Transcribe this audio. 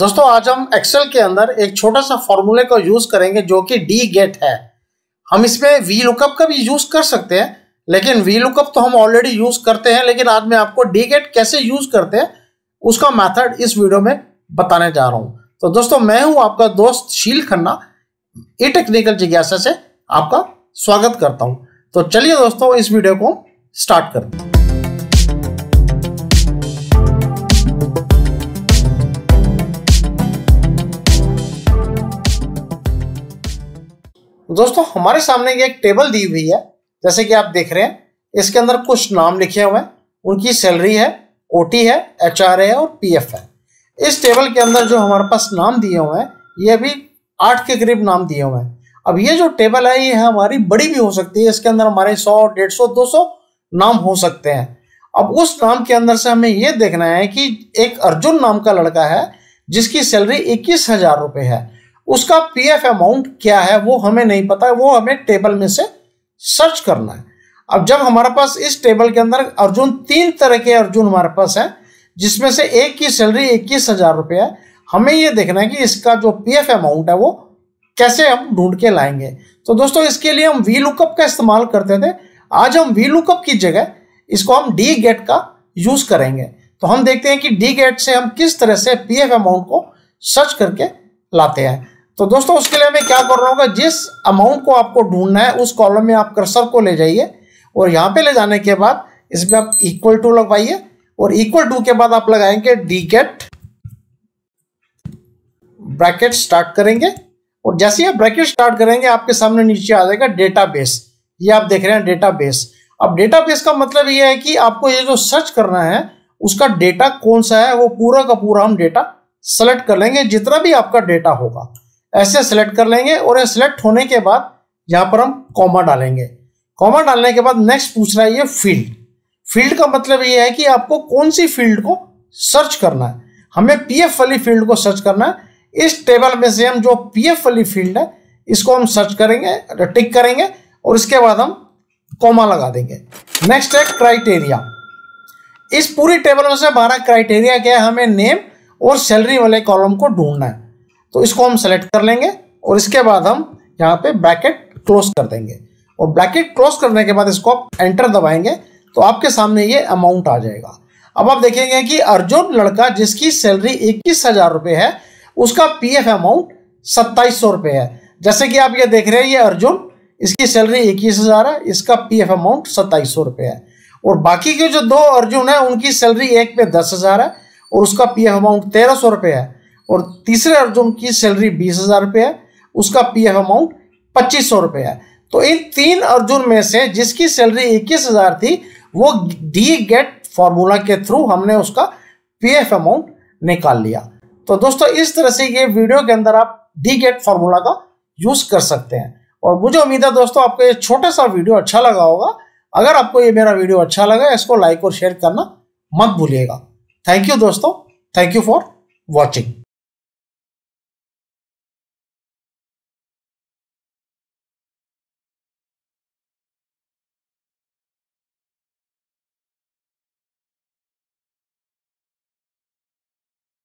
दोस्तों, आज हम एक्सेल के अंदर एक छोटा सा फॉर्मूले का यूज़ करेंगे जो कि डी गेट है। हम इसमें वी लुकअप का भी यूज़ कर सकते हैं, लेकिन वी लुकअप तो हम ऑलरेडी यूज़ करते हैं, लेकिन आज मैं आपको डी गेट कैसे यूज़ करते हैं, उसका मेथड इस वीडियो में बताने जा रहा हूँ। तो दोस्तों, मैं हूँ आपका दोस्त शील खन्ना ई टेक्निकल जिज्ञासा से आपका स्वागत करता हूँ। तो चलिए दोस्तों, इस वीडियो को स्टार्ट करते हैं दोस्तों, हमारे सामने ये एक टेबल दी हुई है। जैसे कि आप देख रहे हैं, इसके अंदर कुछ नाम लिखे हुए हैं। उनकी सैलरी है, ओटी है एच है और पीएफ है। इस टेबल के अंदर जो हमारे पास नाम दिए हुए हैं, ये अभी आठ के करीब नाम दिए हुए हैं। अब ये जो टेबल है, ये हमारी बड़ी भी हो सकती है। इसके अंदर हमारे सौ, डेढ़ सौ, दो सौ नाम हो सकते हैं। अब उस नाम के अंदर से हमें ये देखना है कि एक अर्जुन नाम का लड़का है, जिसकी सैलरी इक्कीस हज़ार रुपये है। उसका पीएफ अमाउंट क्या है, वो हमें नहीं पता वो हमें टेबल में से सर्च करना है। अब जब हमारे पास इस टेबल के अंदर अर्जुन तीन तरह के अर्जुन हमारे पास है, जिसमें से एक की सैलरी इक्कीस हज़ार रुपये है, हमें ये देखना है कि इसका जो पीएफ अमाउंट है, वो कैसे हम ढूंढ के लाएँगे। तो दोस्तों, इसके लिए हम वी लुकअप का इस्तेमाल करते थे। आज हम वी लुकअप की जगह इसको हम डी गेट का यूज़ करेंगे। तो हम देखते हैं कि डी गेट से हम किस तरह से पीएफ अमाउंट को सर्च करके लाते हैं। तो दोस्तों, उसके लिए हमें क्या करना होगा जिस अमाउंट को आपको ढूंढना है, उस कॉलम में आप कर्सर को ले जाइए और यहाँ पे ले जाने के बाद इसमें आप इक्वल टू लगवाइए और इक्वल टू के बाद आप लगाएँगे डी गेट ब्रैकेट स्टार्ट करेंगे और जैसे आप ब्रैकेट स्टार्ट करेंगे, आपके सामने नीचे आ जाएगा डेटाबेस ये आप देख रहे हैं डेटाबेस अब डेटाबेस का मतलब ये है कि आपको ये जो सर्च करना है, उसका डेटा कौन सा है, वो पूरा का पूरा हम डेटा सेलेक्ट कर लेंगे, जितना भी आपका डेटा होगा, ऐसे सेलेक्ट कर लेंगे और ये सिलेक्ट होने के बाद यहाँ पर हम कॉमा डालेंगे। कॉमा डालने के बाद नेक्स्ट पूछ रहा है ये फ़ील्ड फ़ील्ड का मतलब ये है कि आपको कौन सी फ़ील्ड को सर्च करना है। हमें पीएफ वाली फ़ील्ड को सर्च करना है। इस टेबल में से हम जो पीएफ वाली फ़ील्ड है, इसको हम सर्च करेंगे टिक करेंगे और इसके बाद हम कॉमा लगा देंगे। नेक्स्ट है क्राइटेरिया इस पूरी टेबल में से हमारा क्राइटेरिया क्या है? हमें नेम और सैलरी वाले कॉलम को ढूंढना है। तो इसको हम सेलेक्ट कर लेंगे और इसके बाद हम यहाँ पे ब्रैकेट क्लोज कर देंगे। और ब्रैकेट क्लोज करने के बाद इसको आप एंटर दबाएँगे तो आपके सामने ये अमाउंट आ जाएगा। अब आप देखेंगे कि अर्जुन लड़का जिसकी सैलरी इक्कीस हज़ार रुपये है, उसका पी एफ़ अमाउंट सत्ताईस सौ रुपये है। जैसे कि आप ये देख रहे हैं, ये अर्जुन, इसकी सैलरी इक्कीस हज़ार है, इसका पी एफ़ अमाउंट सत्ताईस सौ रुपये है। और बाकी के जो दो अर्जुन है, उनकी सैलरी एक पे दस हज़ार है और उसका पी एफ़ अमाउंट तेरह सौ रुपये है। और तीसरे अर्जुन की सैलरी बीस हज़ार रुपये है, उसका पी एफ़ अमाउंट पच्चीस सौ रुपये है। तो इन तीन अर्जुन में से जिसकी सैलरी इक्कीस हज़ार थी, वो डी गेट फॉर्मूला के थ्रू हमने उसका पी एफ़ अमाउंट निकाल लिया। तो दोस्तों, इस तरह से ये वीडियो के अंदर आप डी गेट फार्मूला का यूज़ कर सकते हैं। और मुझे उम्मीद है दोस्तों, आपको ये छोटा सा वीडियो अच्छा लगा होगा। अगर आपको ये मेरा वीडियो अच्छा लगा इसको लाइक और शेयर करना मत भूलिएगा। थैंक यू दोस्तों. Thank you for watching